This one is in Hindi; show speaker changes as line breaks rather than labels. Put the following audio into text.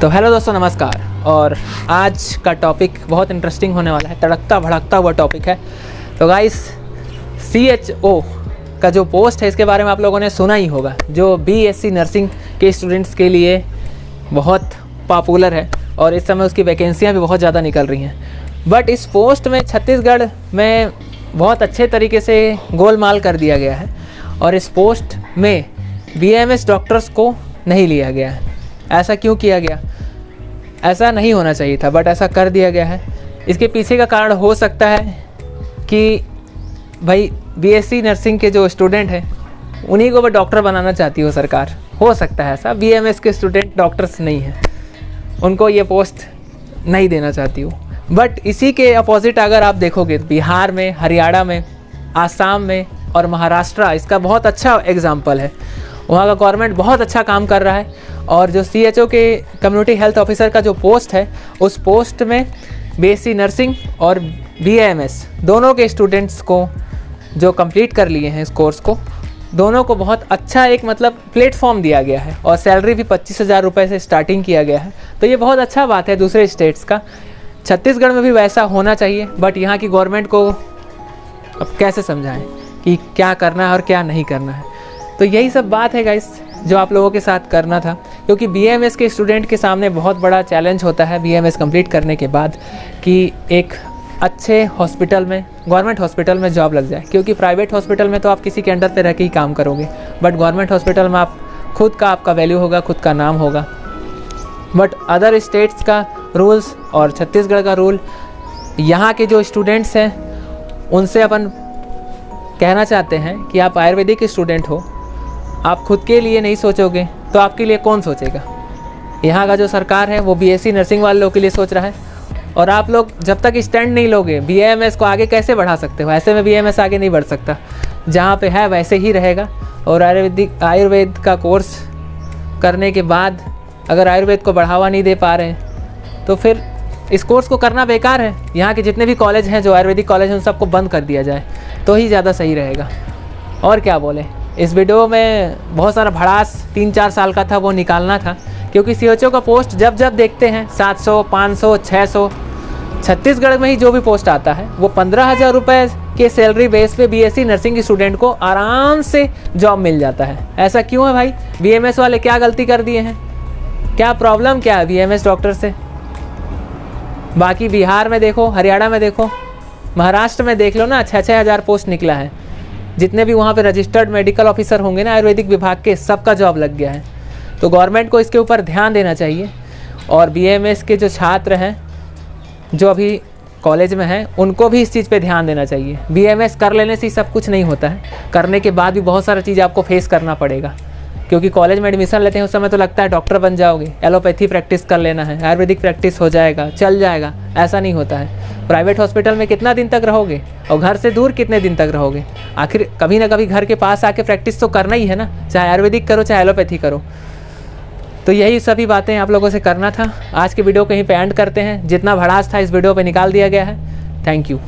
तो हेलो दोस्तों, नमस्कार। और आज का टॉपिक बहुत इंटरेस्टिंग होने वाला है। तड़कता भड़कता हुआ टॉपिक है। तो गाइस सी एच ओ का जो पोस्ट है, इसके बारे में आप लोगों ने सुना ही होगा, जो बी एस सी नर्सिंग के स्टूडेंट्स के लिए बहुत पॉपुलर है और इस समय उसकी वैकेंसियाँ भी बहुत ज़्यादा निकल रही हैं। बट इस पोस्ट में छत्तीसगढ़ में बहुत अच्छे तरीके से गोलमाल कर दिया गया है और इस पोस्ट में बी एम एस डॉक्टर्स को नहीं लिया गया है। ऐसा क्यों किया गया? ऐसा नहीं होना चाहिए था बट ऐसा कर दिया गया है। इसके पीछे का कारण हो सकता है कि भाई बीएससी नर्सिंग के जो स्टूडेंट हैं, उन्हीं को वो डॉक्टर बनाना चाहती हो सरकार। हो सकता है ऐसा। बीएमएस के स्टूडेंट डॉक्टर्स नहीं हैं। उनको ये पोस्ट नहीं देना चाहती हो। बट इसी के अपोजिट अगर आप देखोगे, बिहार में, हरियाणा में, आसाम में और महाराष्ट्र, इसका बहुत अच्छा एग्ज़ाम्पल है। वहाँ का गवर्नमेंट बहुत अच्छा काम कर रहा है और जो सीएचओ के कम्युनिटी हेल्थ ऑफिसर का जो पोस्ट है, उस पोस्ट में बी नर्सिंग और बी दोनों के स्टूडेंट्स को जो कंप्लीट कर लिए हैं इस कोर्स को, दोनों को बहुत अच्छा एक मतलब प्लेटफॉर्म दिया गया है और सैलरी भी पच्चीस हज़ार रुपये से स्टार्टिंग किया गया है। तो ये बहुत अच्छा बात है दूसरे स्टेट्स का। छत्तीसगढ़ में भी वैसा होना चाहिए बट यहाँ की गवर्नमेंट को अब कैसे समझाएँ कि क्या करना है और क्या नहीं करना है? तो यही सब बात है गाइस जो आप लोगों के साथ करना था। क्योंकि बीएमएस के स्टूडेंट के सामने बहुत बड़ा चैलेंज होता है बीएमएस कंप्लीट करने के बाद कि एक अच्छे हॉस्पिटल में गवर्नमेंट हॉस्पिटल में जॉब लग जाए। क्योंकि प्राइवेट हॉस्पिटल में तो आप किसी के अंडर पे रह के ही काम करोगे। बट गवर्नमेंट हॉस्पिटल में आप, खुद का आपका वैल्यू होगा, खुद का नाम होगा। बट अदर स्टेट्स का रूल्स और छत्तीसगढ़ का रूल यहाँ के जो स्टूडेंट्स हैं, उनसे अपन कहना चाहते हैं कि आप आयुर्वेदिक स्टूडेंट हो। आप खुद के लिए नहीं सोचोगे तो आपके लिए कौन सोचेगा? यहाँ का जो सरकार है, वो बीएससी नर्सिंग वाले लोगों के लिए सोच रहा है। और आप लोग जब तक स्टैंड नहीं लोगे बी को आगे कैसे बढ़ा सकते हो? ऐसे में बी आगे नहीं बढ़ सकता। जहाँ पे है, वैसे ही रहेगा। और आयुर्वेदिक, आयुर्वेद का कोर्स करने के बाद अगर आयुर्वेद को बढ़ावा नहीं दे पा रहे हैं तो फिर इस कोर्स को करना बेकार है। यहाँ के जितने भी कॉलेज हैं, जो आयुर्वेदिक कॉलेज हैं, उन सबको बंद कर दिया जाए तो ही ज़्यादा सही रहेगा। और क्या बोले? इस वीडियो में बहुत सारा भड़ास तीन चार साल का था वो निकालना था। क्योंकि सीएचओ का पोस्ट जब जब देखते हैं 700, 500, 600 छत्तीसगढ़ में ही जो भी पोस्ट आता है वो पंद्रह हज़ार रुपये के सैलरी बेस पे बीएससी नर्सिंग स्टूडेंट को आराम से जॉब मिल जाता है। ऐसा क्यों है भाई? बीएमएस वाले क्या गलती कर दिए हैं? क्या प्रॉब्लम क्या है बीएमएस डॉक्टर से? बाकी बिहार में देखो हरियाणा में देखो महाराष्ट्र में देख लो ना छः छः हज़ार पोस्ट निकला है। जितने भी वहाँ पे रजिस्टर्ड मेडिकल ऑफिसर होंगे ना, आयुर्वेदिक विभाग के, सबका जॉब लग गया है। तो गवर्नमेंट को इसके ऊपर ध्यान देना चाहिए। और बीएमएस के जो छात्र हैं, जो अभी कॉलेज में हैं, उनको भी इस चीज़ पे ध्यान देना चाहिए। बीएमएस कर लेने से ही सब कुछ नहीं होता है। करने के बाद भी बहुत सारा चीज़ आपको फेस करना पड़ेगा। क्योंकि कॉलेज में एडमिशन लेते हैं, उस समय तो लगता है डॉक्टर बन जाओगे। एलोपैथी प्रैक्टिस कर लेना है, आयुर्वेदिक प्रैक्टिस हो जाएगा, चल जाएगा, ऐसा नहीं होता है। प्राइवेट हॉस्पिटल में कितना दिन तक रहोगे? और घर से दूर कितने दिन तक रहोगे? आखिर कभी ना कभी घर के पास आके प्रैक्टिस तो करना ही है ना? चाहे आयुर्वेदिक करो, चाहे एलोपैथी करो। तो यही सभी बातें आप लोगों से करना था। आज के वीडियो कहीं पे एंड करते हैं। जितना भड़ास था इस वीडियो पे निकाल दिया गया है। Thank you